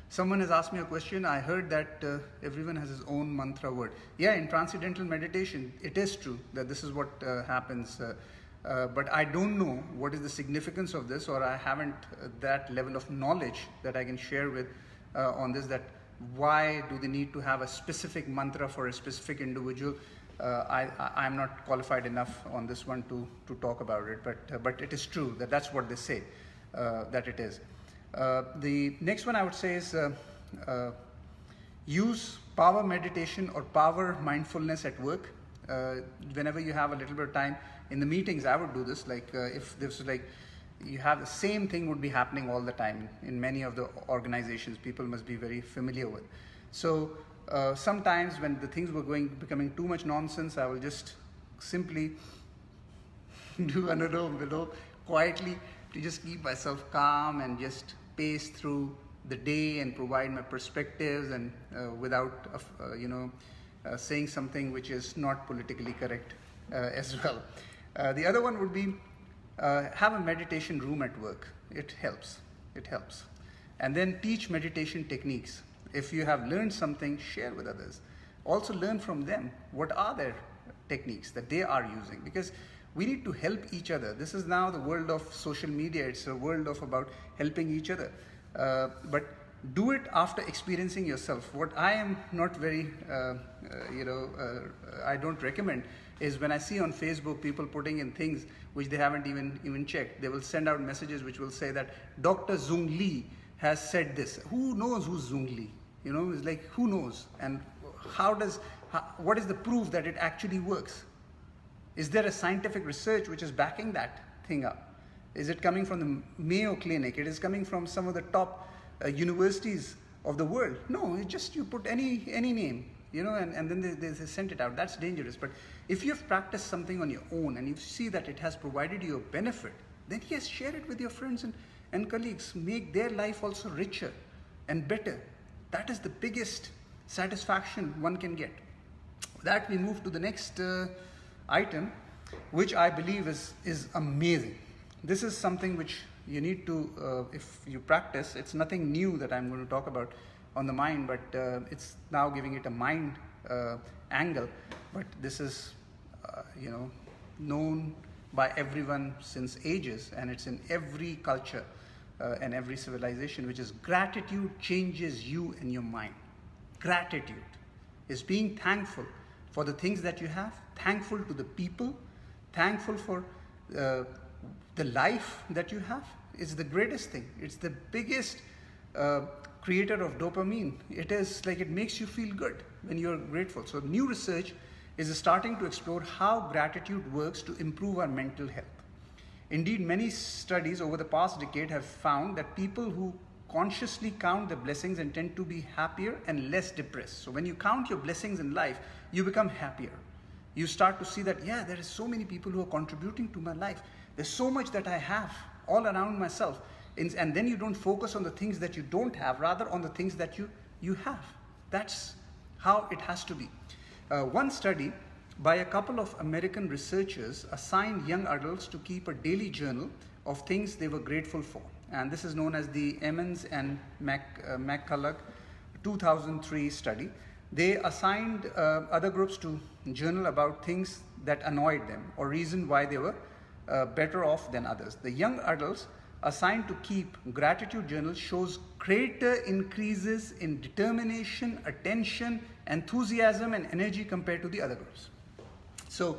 A: Someone has asked me a question. I heard that uh, everyone has his own mantra word. Yeah, in transcendental meditation, it is true that this is what uh, happens. Uh, uh but I don't know what is the significance of this, or I haven't uh, that level of knowledge that I can share with uh, on this. That why do they need to have a specific mantra for a specific individual? I, I, am not qualified enough on this one to, to talk about it, but, but it is true that that's what they say that it is. Uh, the next one I would say is uh, uh, use power meditation or power mindfulness at work. whenever you have a little bit of time in the meetings, I would do this. Like if this was like you have the same thing would be happening all the time in many of the organizations people must be very familiar with so uh, sometimes when the things were going becoming too much nonsense i will just simply do another below quietly to just keep myself calm and just pace through the day and provide my perspectives and uh, without uh, you know uh, saying something which is not politically correct uh, as well. Uh, the other one would be uh, have a meditation room at work. It helps. It helps. And then teach meditation techniques. If you have learned something, share with others. Also learn from them. What are their techniques that they are using? Because we need to help each other. This is now the world of social media. It's a world of about helping each other. Uh, but do it after experiencing yourself. What I am not very, uh, uh, you know, uh, I don't recommend is when I see on Facebook people putting in things which they haven't even even checked. They will send out messages which will say that Dr. Zung Lee has said this. Who knows who's Zung Lee? You know, it's like who knows? And how does, how, what is the proof that it actually works? Is there a scientific research which is backing that thing up? Is it coming from the Mayo Clinic? It is coming from some of the top uh, universities of the world. No, it's just you put any, any name, you know, and, and then they, they sent it out. That's dangerous. But if you've practiced something on your own and you see that it has provided you a benefit, then yes, share it with your friends and, and colleagues. Make their life also richer and better. That is the biggest satisfaction one can get. That we move to the next uh, item, which I believe is, is amazing. This is something which you need to, uh, if you practice, it's nothing new that I'm going to talk about on the mind, but uh, it's now giving it a mind uh, angle. But this is, uh, you know, known by everyone since ages, and it's in every culture uh, and every civilization, which is gratitude changes you and your mind. Gratitude is being thankful for the things that you have, thankful to the people, thankful for uh, the life that you have. It's the greatest thing. It's the biggest uh, creator of dopamine. It is like it makes you feel good when you're grateful. So, new research is starting to explore how gratitude works to improve our mental health. Indeed, many studies over the past decade have found that people who consciously count their blessings and tend to be happier and less depressed. So when you count your blessings in life, you become happier. You start to see that, yeah, there are so many people who are contributing to my life. There's so much that I have all around myself. And then you don't focus on the things that you don't have, rather on the things that you, you have. That's how it has to be. Uh, one study by a couple of American researchers assigned young adults to keep a daily journal of things they were grateful for. And this is known as the Emmons and Mac, uh, McCullough 2003 study. They assigned uh, other groups to journal about things that annoyed them or reason why they were uh, better off than others. The young adults assigned to keep gratitude journals shows greater increases in determination, attention, enthusiasm, and energy compared to the other groups. So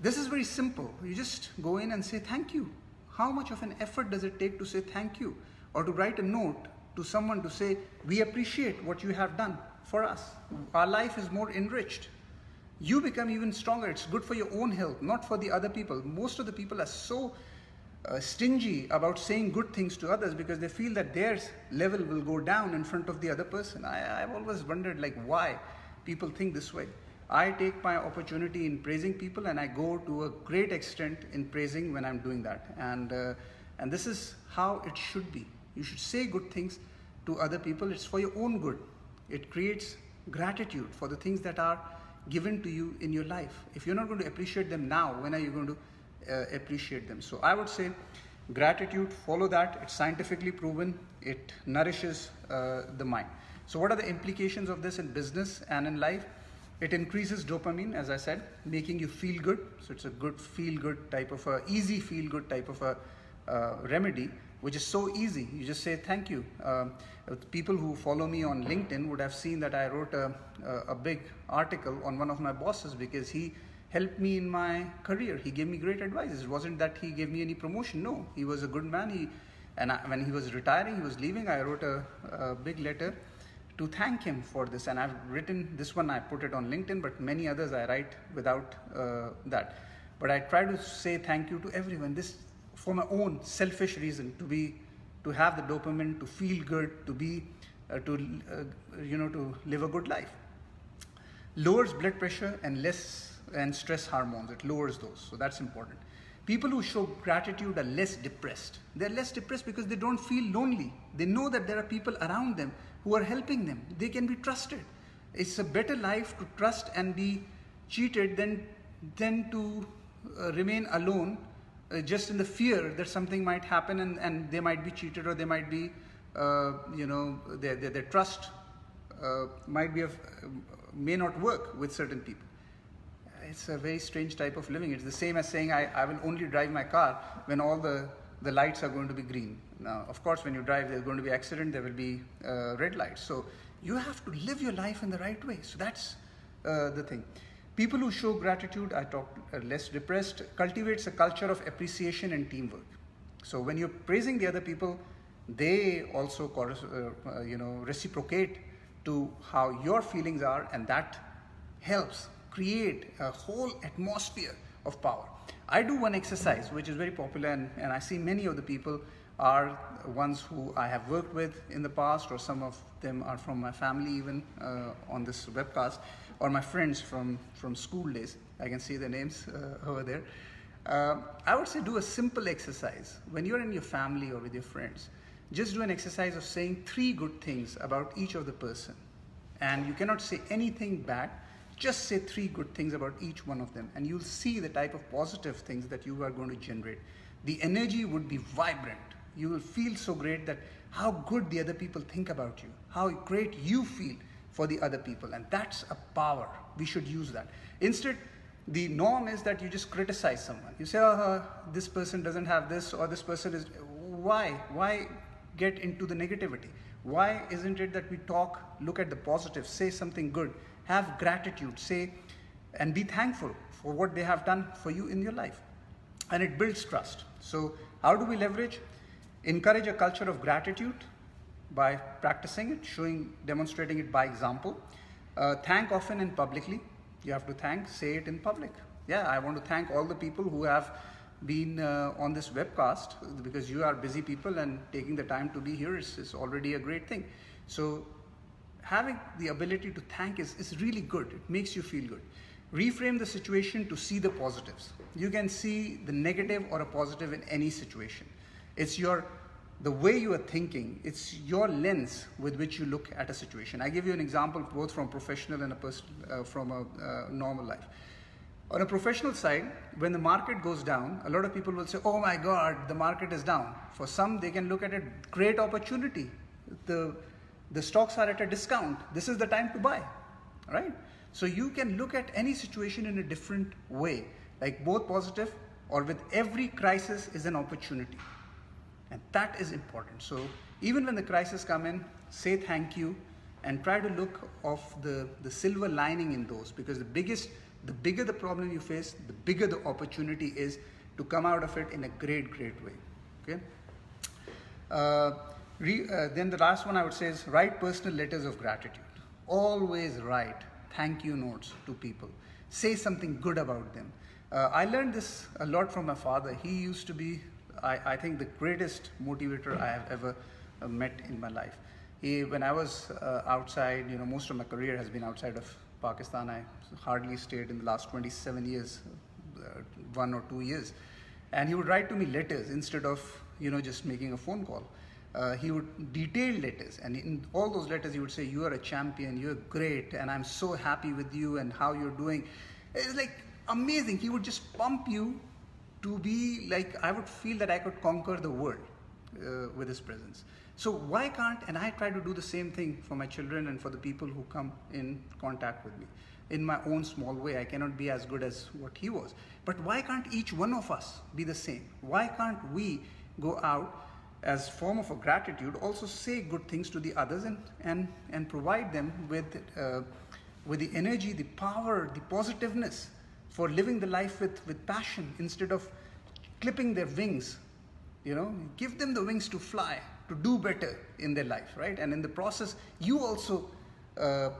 A: this is very simple. You just go in and say thank you. How much of an effort does it take to say thank you or to write a note to someone to say, we appreciate what you have done for us. Our life is more enriched. You become even stronger. It's good for your own health, not for the other people. Most of the people are so uh, stingy about saying good things to others because they feel that their level will go down in front of the other person. I, I've always wondered like why people think this way. I take my opportunity in praising people and I go to a great extent in praising when I'm doing that. And, uh, and this is how it should be. You should say good things to other people. It's for your own good. It creates gratitude for the things that are given to you in your life. If you're not going to appreciate them now, when are you going to uh, appreciate them. So I would say gratitude, follow that. It's scientifically proven. It nourishes uh, the mind. So what are the implications of this in business and in life? It increases dopamine, as I said, making you feel good. So it's a good feel good type of a easy feel good type of a uh, remedy, which is so easy. You just say thank you. Um, people who follow me on LinkedIn would have seen that I wrote a, a, a big article on one of my bosses because he helped me in my career. He gave me great advice. It wasn't that he gave me any promotion. No, he was a good man. He, and I, when he was retiring, he was leaving, I wrote a, a, big letter to thank him for this. And I've written this one, I put it on LinkedIn, but many others I write without uh, that. But I try to say thank you to everyone. This for my own selfish reason to be, to have the dopamine, to feel good, to be, uh, to uh, you know, to live a good life. Lowers blood pressure and less and stress hormones. It lowers those. So that's important. People who show gratitude are less depressed. They're less depressed because they don't feel lonely. They know that there are people around them who are helping them. They can be trusted. It's a better life to trust and be cheated than, than to uh, remain alone uh, just in the fear that something might happen and, and they might be cheated or they might be, uh, you know, their, their, their trust uh, might be of, may not work with certain people it's a very strange type of living. It's the same as saying I, I will only drive my car when all the, the lights are going to be green. Now, of course, when you drive, there's going to be accident, there will be uh, red lights. So you have to live your life in the right way. So that's uh, the thing. People who show gratitude are talk, uh, less depressed, cultivates a culture of appreciation and teamwork. So when you're praising the other people, they also uh, uh, you know reciprocate to how your feelings are, and that helps create a whole atmosphere of power. I do one exercise which is very popular and, and I see many of the people are ones who I have worked with in the past or some of them are from my family even uh, on this webcast or my friends from, from school days. I can see their names uh, over there. Uh, I would say do a simple exercise. When you're in your family or with your friends, just do an exercise of saying three good things about each of the person. And you cannot say anything bad just say three good things about each one of them, and you'll see the type of positive things that you are going to generate. The energy would be vibrant. You will feel so great that how good the other people think about you, how great you feel for the other people, and that's a power. We should use that. Instead, the norm is that you just criticize someone. You say, oh, this person doesn't have this, or this person is. Why? Why get into the negativity? Why isn't it that we talk, look at the positive, say something good, have gratitude, say, and be thankful for what they have done for you in your life. And it builds trust. So, how do we leverage? Encourage a culture of gratitude by practicing it, showing, demonstrating it by example. Uh, thank often and publicly. You have to thank, say it in public. Yeah, I want to thank all the people who have been uh, on this webcast because you are busy people and taking the time to be here is, is already a great thing. So having the ability to thank is, is really good. It makes you feel good. reframe the situation to see the positives. You can see the negative or a positive in any situation. It's your the way you are thinking, it's your lens with which you look at a situation. I give you an example both from professional and a personal, uh, from a uh, normal life. On a professional side, when the market goes down, a lot of people will say, oh my God, the market is down. For some, they can look at it, great opportunity. The, the stocks are at a discount. This is the time to buy, right? So you can look at any situation in a different way, like both positive or with every crisis is an opportunity. And that is important. So even when the crisis come in, say thank you and try to look of the, the silver lining in those because the biggest, the bigger the problem you face, the bigger the opportunity is to come out of it in a great, great way. Okay. Uh, re, uh, then the last one I would say is write personal letters of gratitude. Always write thank you notes to people. Say something good about them. Uh, I learned this a lot from my father. He used to be I, I think the greatest motivator I have ever uh, met in my life. He, when I was uh, outside, you know, most of my career has been outside of Pakistan. I hardly stayed in the last 27 years, uh, one or two years. And he would write to me letters instead of, you know, just making a phone call. Uh, he would detail letters and in all those letters he would say you are a champion you're great and i'm so happy with you and how you're doing it's like amazing he would just pump you to be like, I would feel that I could conquer the world uh, with his presence. So why can't, and I try to do the same thing for my children and for the people who come in contact with me. In my own small way, I cannot be as good as what he was. But why can't each one of us be the same? Why can't we go out as form of a gratitude, also say good things to the others and, and, and provide them with, uh, with the energy, the power, the positiveness for living the life with, with passion instead of clipping their wings. You know, give them the wings to fly, to do better in their life, right? And in the process, you also uh, uh,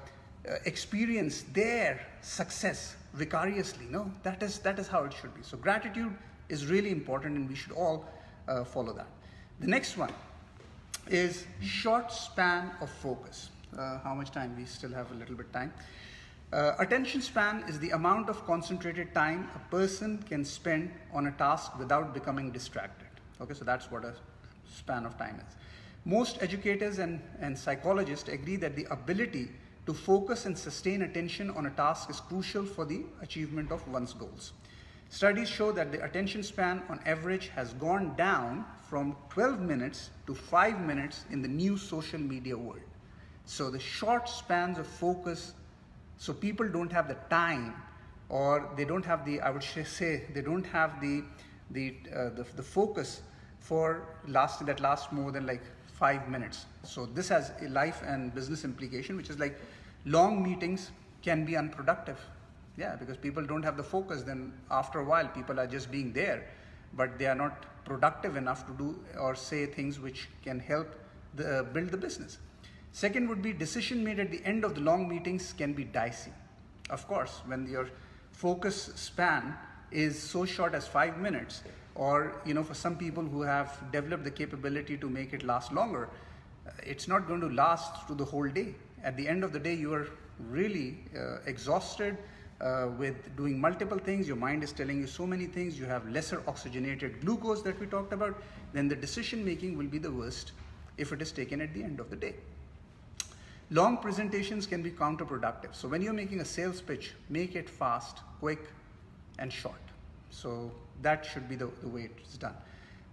A: experience their success vicariously. No, that is that is how it should be. So gratitude is really important, and we should all uh, follow that. The next one is short span of focus. Uh, how much time? We still have a little bit time. Uh, attention span is the amount of concentrated time a person can spend on a task without becoming distracted. Okay, so that's what a span of time is. Most educators and, and psychologists agree that the ability to focus and sustain attention on a task is crucial for the achievement of one's goals. Studies show that the attention span on average has gone down from 12 minutes to 5 minutes in the new social media world. So the short spans of focus so people don't have the time or they don't have the, I would say, they don't have the, the, uh, the, the, focus for last, that lasts more than like five minutes. So this has a life and business implication, which is like long meetings can be unproductive. Yeah, because people don't have the focus, then after a while people are just being there, but they are not productive enough to do or say things which can help the, uh, build the business. Second would be decision made at the end of the long meetings can be dicey. Of course, when your focus span is so short as five minutes, or you know, for some people who have developed the capability to make it last longer, uh, it's not going to last through the whole day. At the end of the day, you are really uh, exhausted uh, with doing multiple things. Your mind is telling you so many things. You have lesser oxygenated glucose that we talked about. Then the decision making will be the worst if it is taken at the end of the day. Long presentations can be counterproductive. So when you're making a sales pitch, make it fast, quick, and short. So that should be the, the way it's done.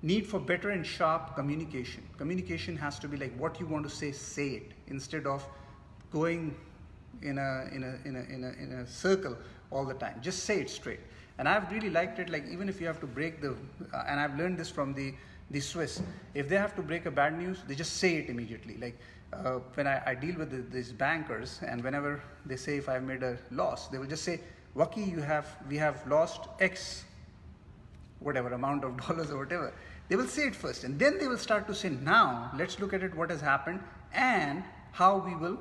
A: Need for better and sharp communication. Communication has to be like what you want to say, say it, instead of going in a, in a, in a, in a, in a circle all the time. Just say it straight. And I've really liked it, like even if you have to break the, uh, and I've learned this from the, the Swiss, if they have to break a bad news, they just say it immediately. Like uh, when I, I, deal with the, these bankers, and whenever they say if I've made a loss, they will just say, Waqi, you have, we have lost X, whatever amount of dollars or whatever. They will say it first, and then they will start to say, now let's look at it, what has happened, and how we will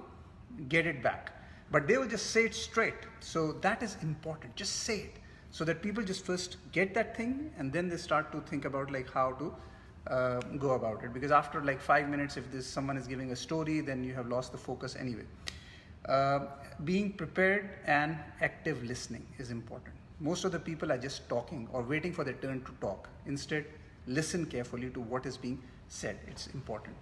A: get it back. But they will just say it straight. So that is important. Just say it. So that people just first get that thing, and then they start to think about like how to uh, go about it because after like five minutes if this someone is giving a story then you have lost the focus anyway Uh, being prepared and active listening is important. Most of the people are just talking or waiting for their turn to talk. Instead, listen carefully to what is being said. It's important.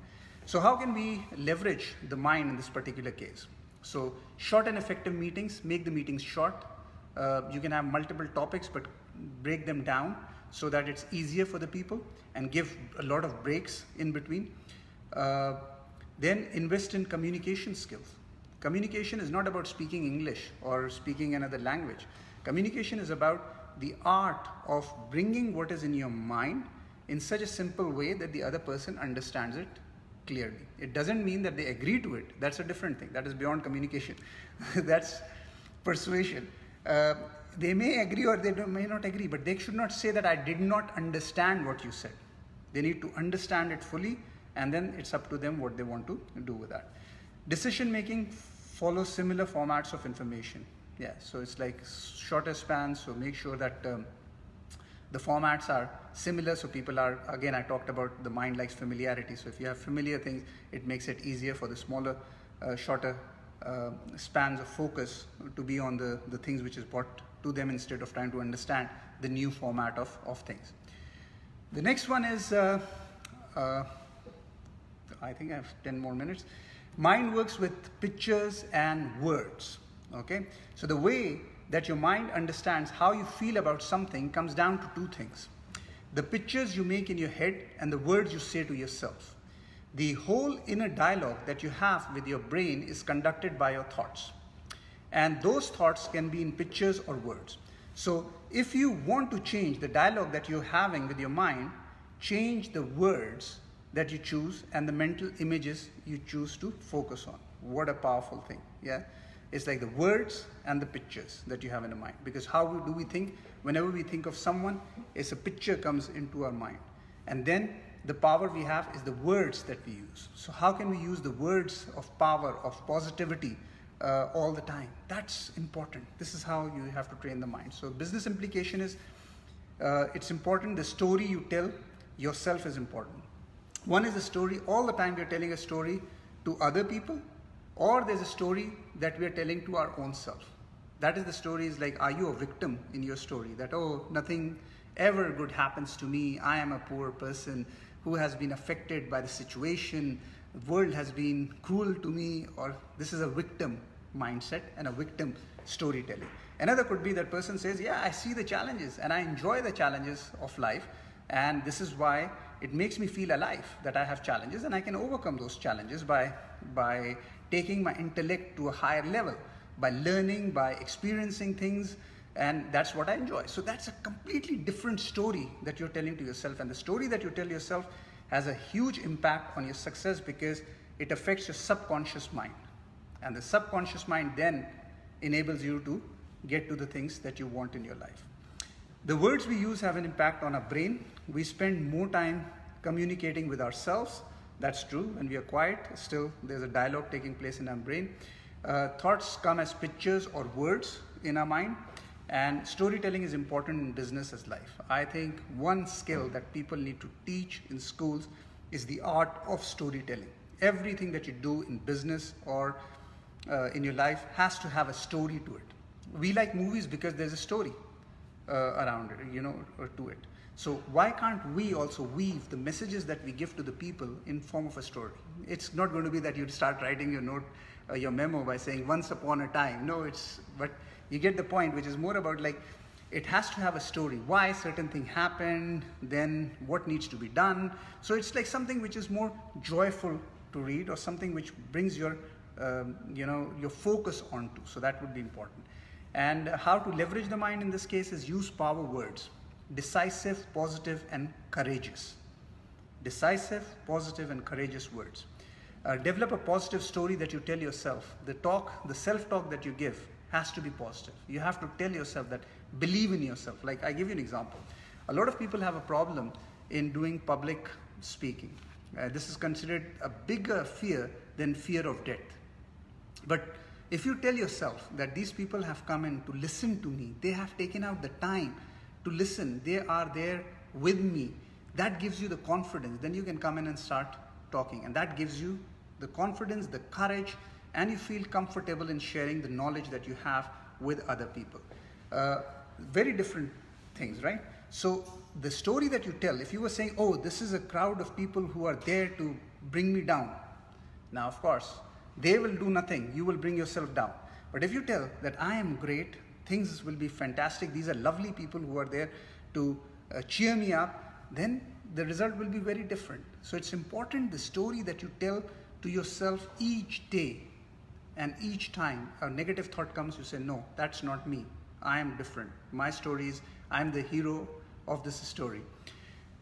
A: So how can we leverage the mind in this particular case? So short and effective meetings, make the meetings short. Uh, you can have multiple topics, but break them down so that it's easier for the people and give a lot of breaks in between. Uh, then invest in communication skills. Communication is not about speaking English or speaking another language. Communication is about the art of bringing what is in your mind in such a simple way that the other person understands it clearly. It doesn't mean that they agree to it. That's a different thing. That is beyond communication. That's persuasion. Uh, they may agree or they may not agree, but they should not say that I did not understand what you said. They need to understand it fully, and then it's up to them what they want to do with that. Decision making follows similar formats of information. Yeah, so it's like shorter spans, so make sure that um, the formats are similar so people are, again I talked about the mind likes familiarity, so if you have familiar things, it makes it easier for the smaller, uh, shorter uh, spans of focus to be on the, the things which is brought to them instead of trying to understand the new format of, of things. The next one is, uh, uh, I think I have 10 more minutes. Mind works with pictures and words, okay? So the way that your mind understands how you feel about something comes down to two things. The pictures you make in your head and the words you say to yourself. The whole inner dialogue that you have with your brain is conducted by your thoughts. And those thoughts can be in pictures or words. So if you want to change the dialogue that you're having with your mind, change the words that you choose and the mental images you choose to focus on. What a powerful thing, yeah? It's like the words and the pictures that you have in the mind. Because how do we think? Whenever we think of someone, it's a picture comes into our mind. And then the power we have is the words that we use. So how can we use the words of power, of positivity uh, all the time? That's important. This is how you have to train the mind. So business implication is, uh, it's important, the story you tell yourself is important. One is the story, all the time we're telling a story to other people or there's a story that we are telling to our own self. That is the story is like, are you a victim in your story? That, oh, nothing ever good happens to me. I am a poor person who has been affected by the situation. The world has been cruel to me, or this is a victim mindset and a victim storytelling. Another could be that person says, yeah, I see the challenges and I enjoy the challenges of life. And this is why it makes me feel alive that I have challenges and I can overcome those challenges by, by taking my intellect to a higher level by learning, by experiencing things, and that's what I enjoy. So that's a completely different story that you're telling to yourself, and the story that you tell yourself has a huge impact on your success because it affects your subconscious mind. And the subconscious mind then enables you to get to the things that you want in your life. The words we use have an impact on our brain. We spend more time communicating with ourselves that's true. When we are quiet, still there's a dialogue taking place in our brain. Uh, thoughts come as pictures or words in our mind. And storytelling is important in business as life. I think one skill that people need to teach in schools is the art of storytelling. Everything that you do in business or uh, in your life has to have a story to it. We like movies because there's a story uh, around it, you know, or to it. So why can't we also weave the messages that we give to the people in form of a story? It's not going to be that you start writing your note, uh, your memo by saying once upon a time. No, it's, but you get the point, which is more about like, it has to have a story. Why certain thing happened, then what needs to be done. So it's like something which is more joyful to read or something which brings your, um, you know, your focus onto. So that would be important. And how to leverage the mind in this case is use power words decisive, positive, and courageous. Decisive, positive, and courageous words. Uh, develop a positive story that you tell yourself. The talk, the self-talk that you give has to be positive. You have to tell yourself that, believe in yourself. Like I give you an example. A lot of people have a problem in doing public speaking. Uh, this is considered a bigger fear than fear of death. But if you tell yourself that these people have come in to listen to me, they have taken out the time to listen. They are there with me. That gives you the confidence. Then you can come in and start talking. And that gives you the confidence, the courage, and you feel comfortable in sharing the knowledge that you have with other people. Uh, very different things, right? So the story that you tell, if you were saying, oh, this is a crowd of people who are there to bring me down. Now, of course, they will do nothing. You will bring yourself down. But if you tell that I am great, things will be fantastic, these are lovely people who are there to uh, cheer me up, then the result will be very different. So it's important the story that you tell to yourself each day and each time a negative thought comes, you say, no, that's not me. I am different. My story is, I'm the hero of this story.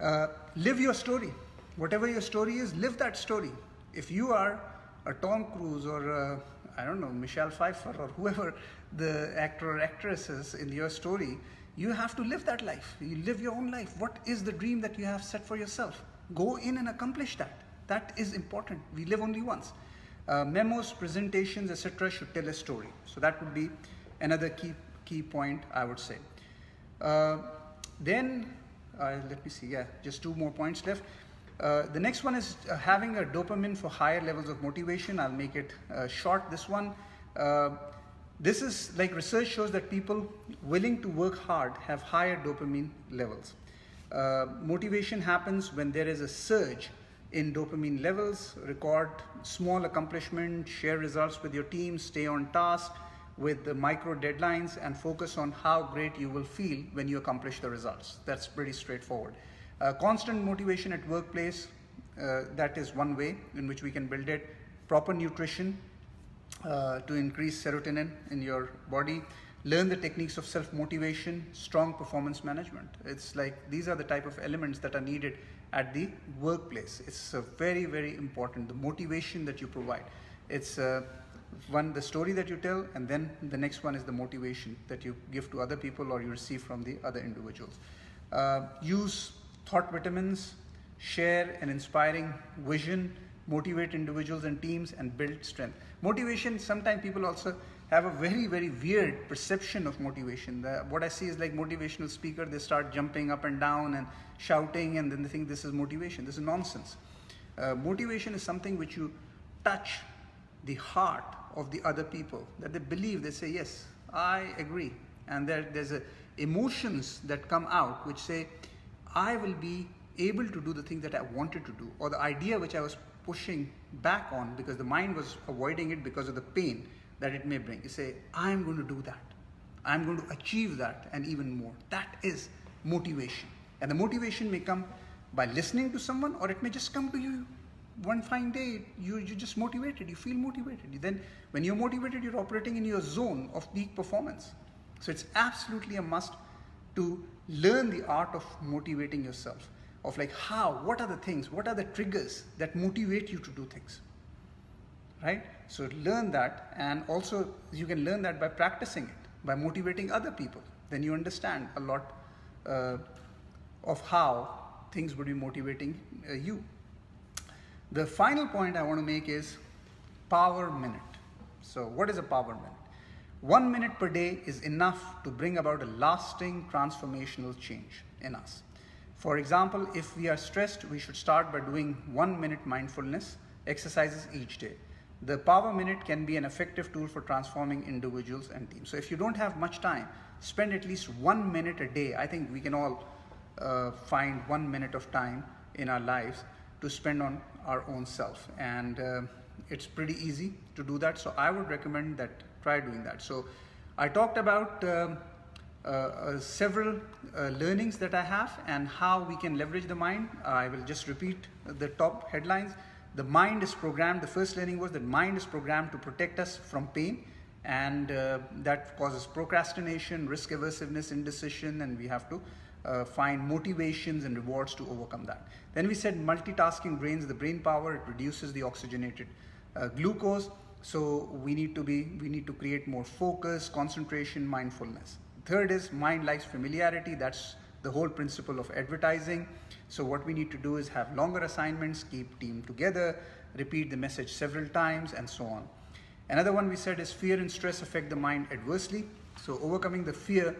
A: Uh, live your story. Whatever your story is, live that story. If you are a Tom Cruise or I don't know, Michelle Pfeiffer or whoever the actor or actress is in your story, you have to live that life. You live your own life. What is the dream that you have set for yourself? Go in and accomplish that. That is important. We live only once. Uh, memos, presentations, etc. should tell a story. So that would be another key key point I would say. Uh, then uh, let me see. Yeah, just two more points left. Uh, the next one is uh, having a dopamine for higher levels of motivation. I'll make it uh, short. This one, this is like research shows that people willing to work hard have higher dopamine levels. Uh, motivation happens when there is a surge in dopamine levels, record small accomplishment, share results with your team, stay on task with the micro deadlines and focus on how great you will feel when you accomplish the results. That's pretty straightforward. Uh, constant motivation at workplace, uh, that is one way in which we can build it. Proper nutrition uh, to increase serotonin in your body. Learn the techniques of self-motivation, strong performance management. It's like these are the type of elements that are needed at the workplace. It's very, very important. The motivation that you provide. It's uh, one, the story that you tell, and then the next one is the motivation that you give to other people or you receive from the other individuals. Uh, use thought vitamins, share an inspiring vision, motivate individuals and teams, and build strength. Motivation, sometimes people also have a very, very weird perception of motivation. The, what I see is like motivational speaker, they start jumping up and down and shouting, and then they think this is motivation. This is nonsense. Uh, motivation is something which you touch the heart of the other people, that they believe, they say, yes, I agree. And there, there's a, emotions that come out which say, I will be able to do the thing that I wanted to do, or the idea which I was pushing back on because the mind was avoiding it because of the pain that it may bring. You say, I'm going to do that. I'm going to achieve that and even more. That is motivation. And the motivation may come by listening to someone, or it may just come to you one fine day. You, you're just motivated, you feel motivated. Then, when you're motivated, you're operating in your zone of peak performance. So, it's absolutely a must to learn the art of motivating yourself of like how what are the things what are the triggers that motivate you to do things right? So learn that and also you can learn that by practicing it by motivating other people. Then you understand a lot uh, of how things would be motivating uh, you. The final point i want to make is power minute. So what is a power minute? One minute per day is enough to bring about a lasting transformational change in us. For example, if we are stressed, we should start by doing one minute mindfulness exercises each day. The Power Minute can be an effective tool for transforming individuals and teams. So if you don't have much time, spend at least one minute a day. I think we can all uh, find one minute of time in our lives to spend on our own self. And uh, it's pretty easy to do that. So I would recommend that try doing that. So I talked about um, several uh, learnings that I have and how we can leverage the mind. I will just repeat the top headlines. The mind is programmed, the first learning was that mind is programmed to protect us from pain and uh, that causes procrastination, risk aversiveness, indecision and we have to uh, find motivations and rewards to overcome that. Then we said multitasking drains the brain power, it reduces the oxygenated uh, glucose so we need to be, we need to create more focus, concentration, mindfulness. Third is mind likes familiarity. That's the whole principle of advertising. So what we need to do is have longer assignments, keep team together, repeat the message several times and so on. Another one we said is fear and stress affect the mind adversely. So overcoming the fear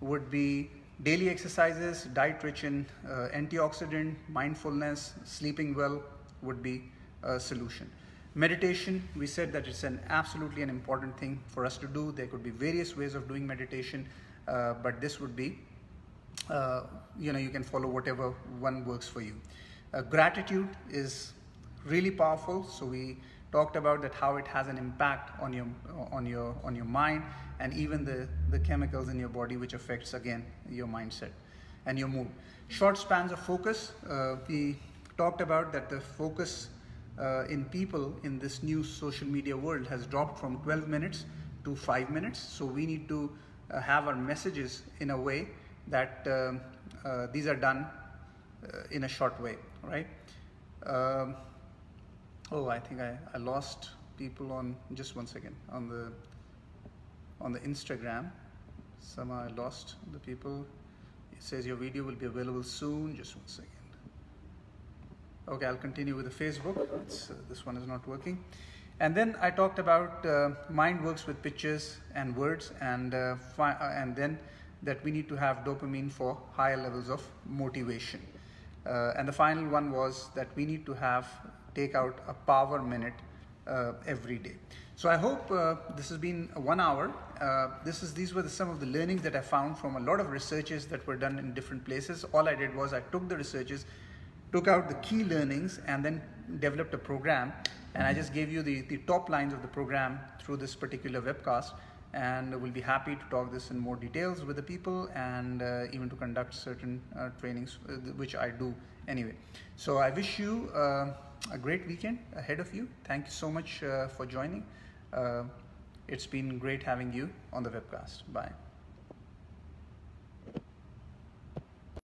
A: would be daily exercises, diet rich in uh, antioxidant, mindfulness, sleeping well would be a solution. Meditation, we said that it's an absolutely an important thing for us to do. There could be various ways of doing meditation, uh, but this would be, uh, you know, you can follow whatever one works for you. Uh, gratitude is really powerful. So we talked about that how it has an impact on your on your on your mind and even the the chemicals in your body, which affects again your mindset and your mood. Short spans of focus. Uh, we talked about that the focus uh, in people in this new social media world has dropped from 12 minutes to 5 minutes. So we need to uh, have our messages in a way that um, uh, these are done uh, in a short way, right? Um, oh, I think I, I lost people on, just one second, on the, on the Instagram. Somehow I lost the people. It says your video will be available soon. Just one second. Okay, I'll continue with the Facebook. Uh, this one is not working. And then I talked about uh, mind works with pictures and words, and uh, uh, and then that we need to have dopamine for higher levels of motivation. Uh, and the final one was that we need to have take out a power minute uh, every day. So I hope this has been one hour. this is these were the, some of the learnings that I found from a lot of researches that were done in different places. All I did was I took the researches took out the key learnings and then developed a program. And I just gave you the, the top lines of the program through this particular webcast. And we'll be happy to talk this in more details with the people and uh, even to conduct certain uh, trainings, uh, which I do anyway. So I wish you uh, a great weekend ahead of you. Thank you so much uh, for joining. It's been great having you on the webcast. Bye.